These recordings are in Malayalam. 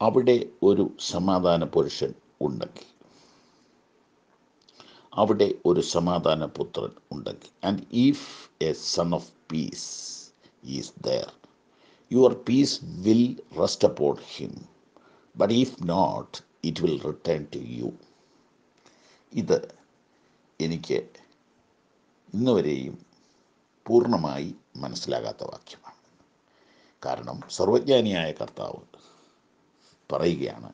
അവിടെ ഒരു സമാധാന പുരുഷൻ ഉണ്ടെങ്കിൽ. അവിടെ ഒരു സമാധാന പുത്രൻ ഉണ്ടെങ്കിൽ. And if a son of peace is there your peace will rest upon him but if not it will return to you ഇത് എനിക്ക് ഇന്നുവരെയും പൂർണമായി മനസ്സിലാകാത്ത വാക്യമാണ്. കാരണം സർവജ്ഞാനിയായ കർത്താവ് പറയുകയാണ്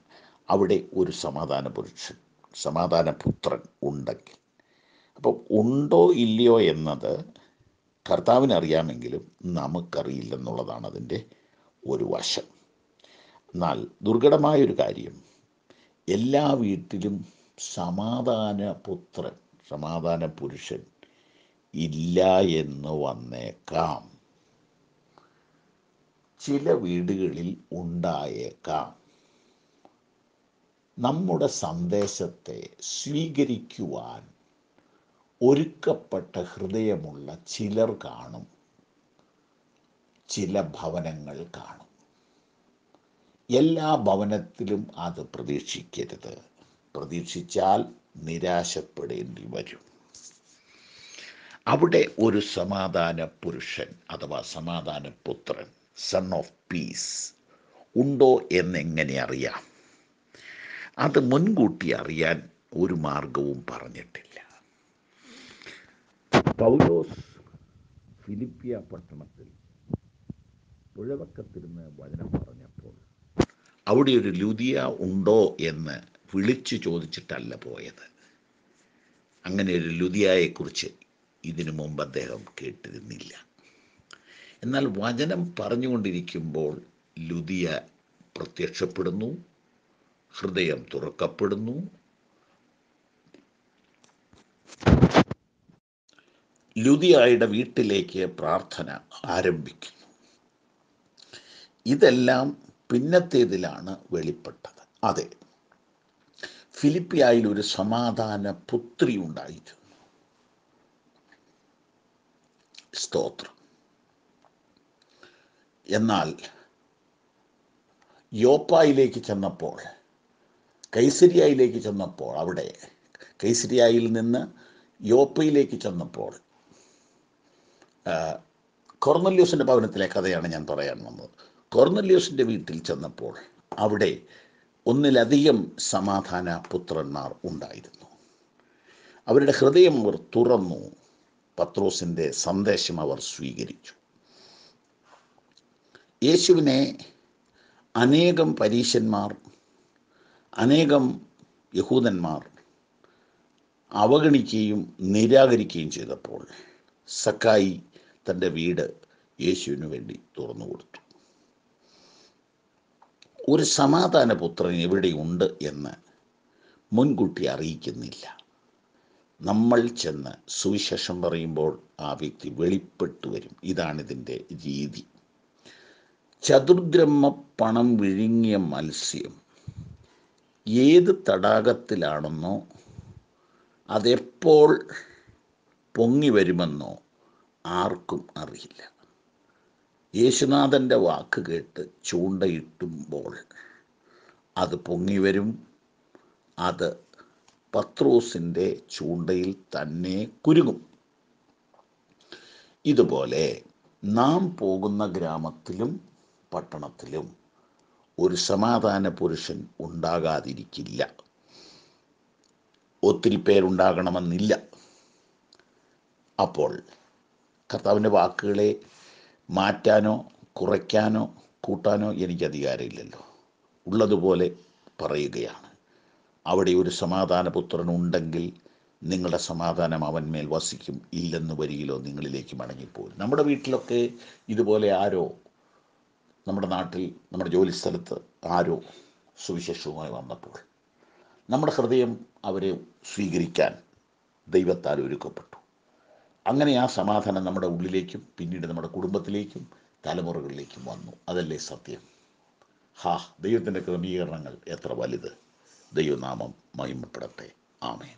അവിടെ ഒരു സമാധാന പുരുഷൻ സമാധാന പുത്രൻ ഉണ്ടെങ്കിൽ. അപ്പം ഉണ്ടോ ഇല്ലയോ എന്നത് കർത്താവിനറിയാമെങ്കിലും നമുക്കറിയില്ലെന്നുള്ളതാണ് അതിന്റെ ഒരു വശം. എന്നാൽ ദുർഘടമായൊരു കാര്യം എല്ലാ വീട്ടിലും സമാധാന പുത്രൻ സമാധാന പുരുഷൻ ഇല്ല എന്ന് വന്നേക്കാം. ചില വീടുകളിൽ ഉണ്ടായേക്കാം. നമ്മുടെ സന്ദേശത്തെ സ്വീകരിക്കുവാൻ ഒരുക്കപ്പെട്ട ഹൃദയമുള്ള ചിലർ കാണും. ചില ഭവനങ്ങൾ കാണും. എല്ലാ ഭവനത്തിലും അത് പ്രതീക്ഷിക്കരുത്. പ്രതീക്ഷിച്ചാൽ നിരാശപ്പെടേണ്ടി വരും. അവിടെ ഒരു സമാധാന പുരുഷൻ അഥവാ സമാധാന പുത്രൻ സൺ ഓഫ് പീസ് ഉണ്ടോ എന്നെങ്ങനെ അറിയാം? അത് മുൻകൂട്ടി അറിയാൻ ഒരു മാർഗവും പറഞ്ഞിട്ടില്ല. പൗലോസ് ഫിലിപ്പിയ പട്ടണത്തിൽ പുഴവക്കത്തിരുന്ന് വചനം പറഞ്ഞപ്പോൾ അവിടെ ഒരു ലുതിയ ഉണ്ടോ എന്ന് വിളിച്ചു ചോദിച്ചിട്ടല്ല പോയത്. അങ്ങനെ ഒരു ലുതിയായെക്കുറിച്ച് ഇതിനു മുമ്പ് അദ്ദേഹം കേട്ടിരുന്നില്ല. എന്നാൽ വചനം പറഞ്ഞുകൊണ്ടിരിക്കുമ്പോൾ ലുതിയ പ്രത്യക്ഷപ്പെടുന്നു. ഹൃദയം തുറക്കപ്പെടുന്നു. ലുതിയായുടെ വീട്ടിലേക്ക് പ്രാർത്ഥന ആരംഭിക്കുന്നു. ഇതെല്ലാം പിന്നത്തേതിലാണ് വെളിപ്പെട്ടത്. അതെ ഫിലിപ്പിയായിൽ ഒരു സമാധാന പുത്രി ഉണ്ടായിരുന്നു. സ്തോത്രം. എന്നാൽ യോപ്പായിലേക്ക് ചെന്നപ്പോൾ കൈസരിയായിലേക്ക് ചെന്നപ്പോൾ അവിടെ കൈസരിയായിൽ നിന്ന് യോപ്പയിലേക്ക് ചെന്നപ്പോൾ കൊർന്നല്യൂസിന്റെ ഭവനത്തിലെ കഥയാണ് ഞാൻ പറയാൻ വന്നത്. കൊർന്നല്യൂസിന്റെ വീട്ടിൽ ചെന്നപ്പോൾ അവിടെ ഒന്നിലധികം സമാധാന പുത്രന്മാർ ഉണ്ടായിരുന്നു. അവരുടെ ഹൃദയം അവർ തുറന്നു പത്രോസിന്റെ സന്ദേശം അവർ സ്വീകരിച്ചു. യേശുവിനെ അനേകം പരീശന്മാർ അനേകം യഹൂദന്മാർ അവഗണിക്കുകയും നിരാകരിക്കുകയും ചെയ്തപ്പോൾ സക്കായി തന്റെ വീട് യേശുവിന് വേണ്ടി തുറന്നു കൊടുത്തു. ഒരു സമാധാന പുത്രൻ എവിടെയുണ്ട് എന്ന് മുൻകൂട്ടി അറിയിക്കുന്നില്ല. നമ്മൾ ചെന്ന് സുവിശേഷം പറയുമ്പോൾ ആ വ്യക്തി വെളിപ്പെട്ടു വരും. ഇതാണിതിന്റെ രീതി. ചതുർഗ്രഹ്മ പണം വിഴുങ്ങിയ മത്സ്യം. ഏത് തടാകത്തിലാണെന്നോ അതെപ്പോൾ പൊങ്ങി വരുമെന്നോ ആർക്കും അറിയില്ല. യേശുനാഥന്റെ വാക്ക് കേട്ട് ചൂണ്ടയിട്ടുമ്പോൾ അത് പൊങ്ങി വരും. അത് പത്രോസിന്റെ ചൂണ്ടയിൽ തന്നെ കുരുങ്ങും. ഇതുപോലെ നാം പോകുന്ന ഗ്രാമത്തിലും പട്ടണത്തിലും ഒരു സമാധാന പുരുഷൻ ഉണ്ടാകാതിരിക്കില്ല. ഒത്തിരി പേരുണ്ടാകണമെന്നില്ല. അപ്പോൾ കർത്താവിന്റെ വാക്കുകളെ മാറ്റാനോ കുറയ്ക്കാനോ കൂട്ടാനോ എനിക്ക് അധികാരമില്ലല്ലോ. ഉള്ളതുപോലെ പറയുകയാണ്. അവിടെ ഒരു സമാധാന പുത്രൻ ഉണ്ടെങ്കിൽ നിങ്ങളുടെ സമാധാനം അവന്മേൽ വസിക്കും. ഇല്ലെന്ന് വരികിലോ നിങ്ങളിലേക്ക് മടങ്ങിപ്പോകും. നമ്മുടെ വീട്ടിലൊക്കെ ഇതുപോലെ ആരോ നമ്മുടെ നാട്ടിൽ നമ്മുടെ ജോലി സ്ഥലത്ത് ആരോ സുവിശേഷവുമായി വന്നപ്പോൾ നമ്മുടെ ഹൃദയം അവരെ സ്വീകരിക്കാൻ ദൈവത്താൽ ഒരുക്കപ്പെട്ടു. അങ്ങനെ ആ സമാധാനം നമ്മുടെ ഉള്ളിലേക്കും പിന്നീട് നമ്മുടെ കുടുംബത്തിലേക്കും തലമുറകളിലേക്കും വന്നു. അതല്ലേ സത്യം? ഹാ ദൈവത്തിന്റെ ക്രമീകരണങ്ങൾ എത്ര വലുത്. ദൈവനാമം മഹിമപ്പെടട്ടെ. ആമേൻ.